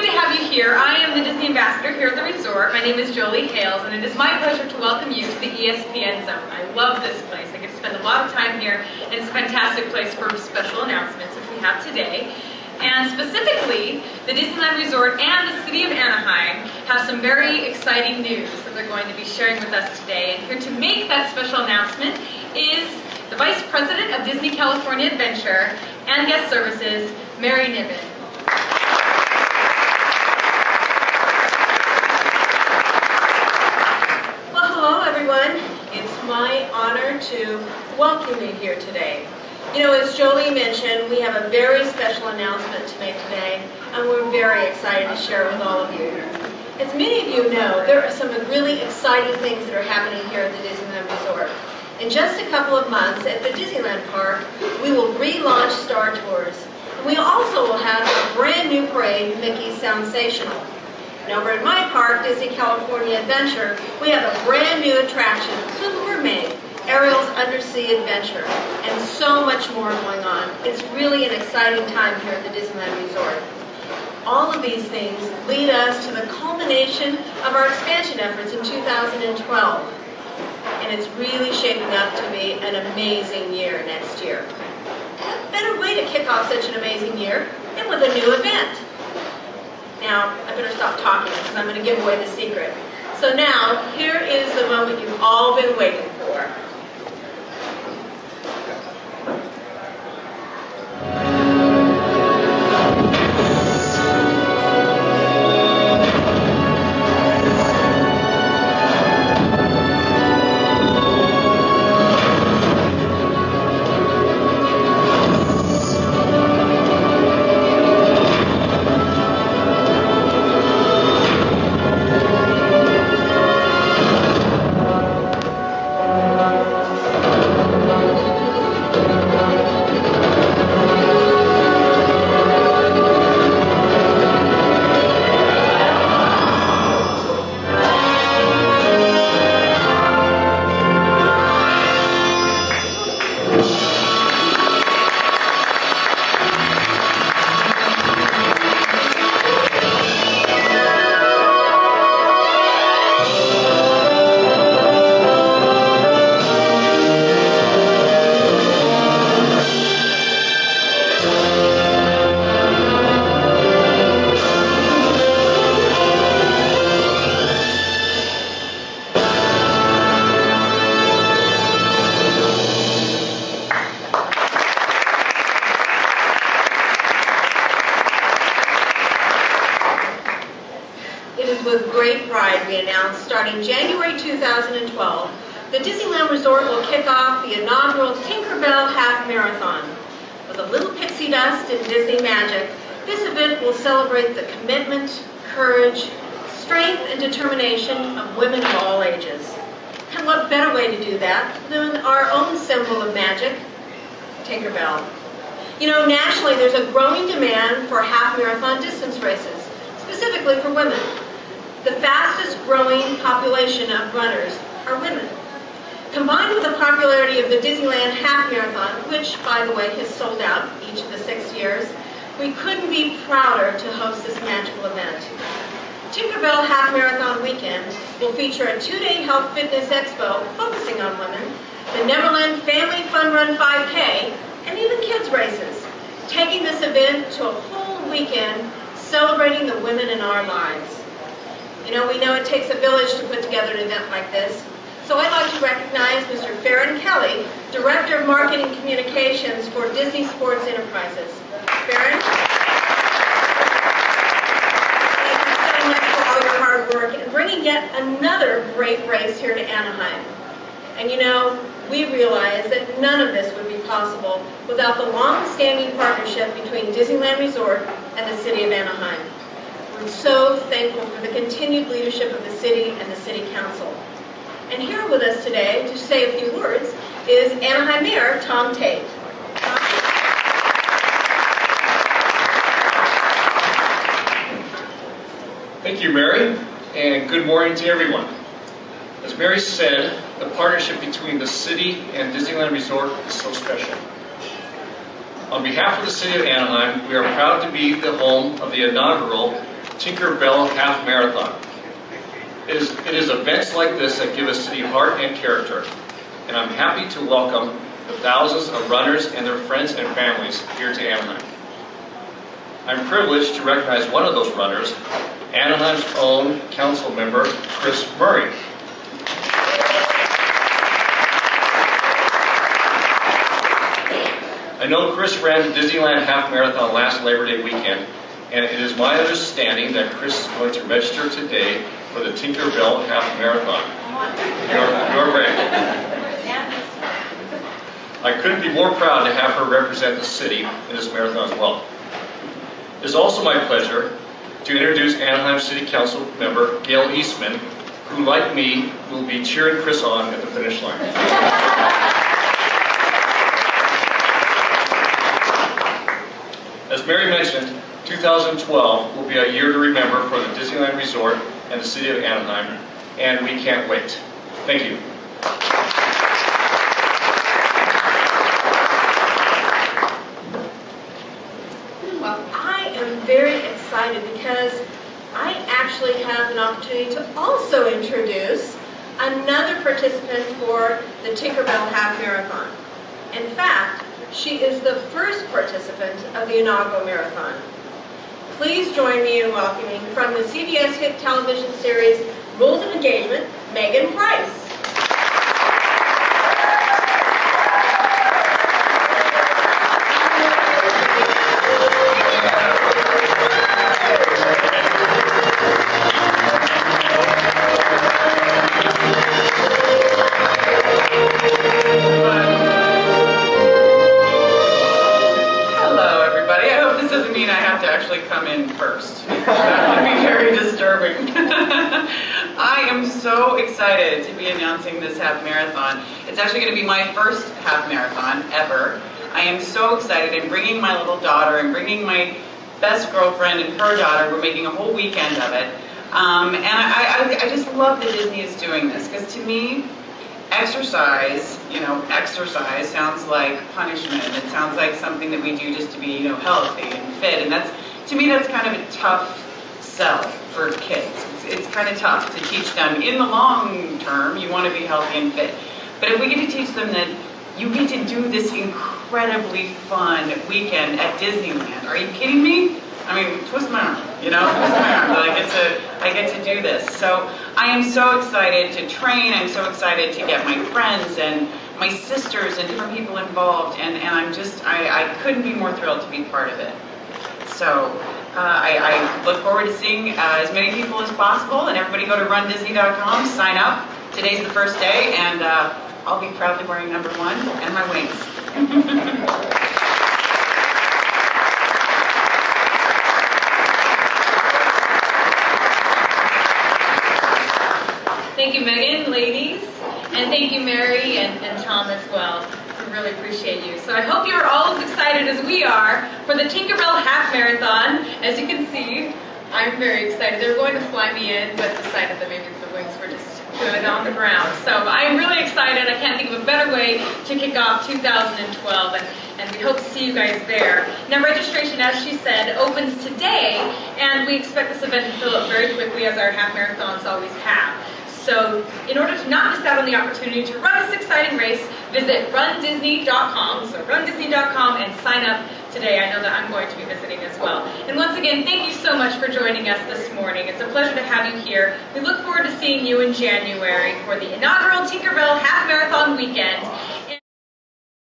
great to have you here. I am the Disney ambassador here at the resort. My name is Jolie Hales, and it is my pleasure to welcome you to the ESPN Zone. I love this place. I get to spend a lot of time here, and it's a fantastic place for special announcements, which we have today. And specifically, the Disneyland Resort and the City of Anaheim have some very exciting news that they're going to be sharing with us today. And here to make that special announcement is the Vice President of Disney California Adventure and Guest Services, Mary Niven. Well, hello everyone. It's my honor to welcome you here today. You know, as Jolie mentioned, we have a very special announcement to make today, and we're very excited to share it with all of you. As many of you know, there are some really exciting things that are happening here at the Disneyland Resort. In just a couple of months at the Disneyland Park, we will relaunch Star Tours. and We also will have a brand new parade, Mickey's Soundsational. And over at my park, Disney California Adventure, we have a brand new attraction, Little Mermaid. Ariel's Undersea Adventure, and so much more going on. It's really an exciting time here at the Disneyland Resort. All of these things lead us to the culmination of our expansion efforts in 2012. And it's really shaping up to be an amazing year next year. What better way to kick off such an amazing year than with a new event? Now, I better stop talking because I'm going to give away the secret. So now, here is the moment you've all been waiting Disneyland Resort will kick off the inaugural Tinker Bell Half Marathon. With a little pixie dust and Disney magic, this event will celebrate the commitment, courage, strength, and determination of women of all ages. And what better way to do that than our own symbol of magic, Tinker Bell. You know, nationally there's a growing demand for half marathon distance races, specifically for women. The fastest growing population of runners are women. Combined with the popularity of the Disneyland Half Marathon, which, by the way, has sold out each of the six years, we couldn't be prouder to host this magical event. Tinker Bell Half Marathon Weekend will feature a two-day health fitness expo focusing on women, the Neverland Family Fun Run 5K, and even kids races, taking this event to a whole weekend celebrating the women in our lives. You know, we know it takes a village to put together an event like this, so I'd like to recognize Mr. Farron Kelly, Director of Marketing Communications for Disney Sports Enterprises. Farron? Thank you so much for all your hard work and bringing yet another great race here to Anaheim. And you know, we realize that none of this would be possible without the long-standing partnership between Disneyland Resort and the City of Anaheim. We're so thankful for the continued leadership of the city and the city council. And here with us today to say a few words is Anaheim Mayor Tom Tait. Thank you, Mary, and good morning to everyone. As Mary said, the partnership between the city and Disneyland Resort is so special. On behalf of the city of Anaheim, we are proud to be the home of the inaugural Tinker Bell Half Marathon. It is, it is events like this that give a city heart and character, and I'm happy to welcome the thousands of runners and their friends and families here to Anaheim. I'm privileged to recognize one of those runners, Anaheim's own council member, Kris Murray. I know Kris ran the Disneyland Half Marathon last Labor Day weekend, and it is my understanding that Kris is going to register today for the Tinker Bell Half Marathon. You're, right. I couldn't be more proud to have her represent the city in this marathon as well. It is also my pleasure to introduce Anaheim City Council member Gail Eastman, who, like me, will be cheering Kris on at the finish line. As Mary mentioned, 2012 will be a year to remember for the Disneyland Resort and the city of Anaheim, and we can't wait. Thank you. Well, I am very excited because I actually have an opportunity to also introduce another participant for the Tinker Bell Half Marathon. In fact, she is the first participant of the inaugural marathon. Please join me in welcoming from the CBS hit television series Rules of Engagement, Megyn Price. Announcing this half marathon. It's actually going to be my first half marathon ever. I am so excited. I'm bringing my little daughter and bringing my best girlfriend and her daughter. We're making a whole weekend of it. Um, and I, I, I just love that Disney is doing this because to me, exercise, you know, exercise sounds like punishment. It sounds like something that we do just to be, you know, healthy and fit. And that's, to me, that's kind of a tough sell for kids. It's, it's kind of tough to teach them. In the long term, you want to be healthy and fit. But if we get to teach them that you get to do this incredibly fun weekend at Disneyland, are you kidding me? I mean, twist my arm, you know, twist my arm. But I get to, I get to do this. So I am so excited to train. I'm so excited to get my friends and my sisters and different people involved. And, and I'm just, I, I couldn't be more thrilled to be part of it. So uh, I, I look forward to seeing uh, as many people as possible. And everybody go to rundisney.com, sign up. Today's the first day, and uh, I'll be proudly wearing number one and my wings. Thank you, Megyn, ladies, and thank you, Mary and, and Tom as well. We really appreciate you. So I hope you're all as excited as we are for the Tinker Bell Half Marathon. As you can see, I'm very excited. They're going to fly me in, but decided that maybe the wings were just good on the ground. So I'm really excited. I can't think of a better way to kick off 2012, and, and we hope to see you guys there. Now, registration, as she said, opens today, and we expect this event to fill up very quickly, as our half marathons always have. So, in order to not miss out on the opportunity to run this exciting race, visit rundisney.com. So, rundisney.com and sign up today. I know that I'm going to be visiting as well. And once again, thank you so much for joining us this morning. It's a pleasure to have you here. We look forward to seeing you in January for the inaugural Tinker Bell Half Marathon Weekend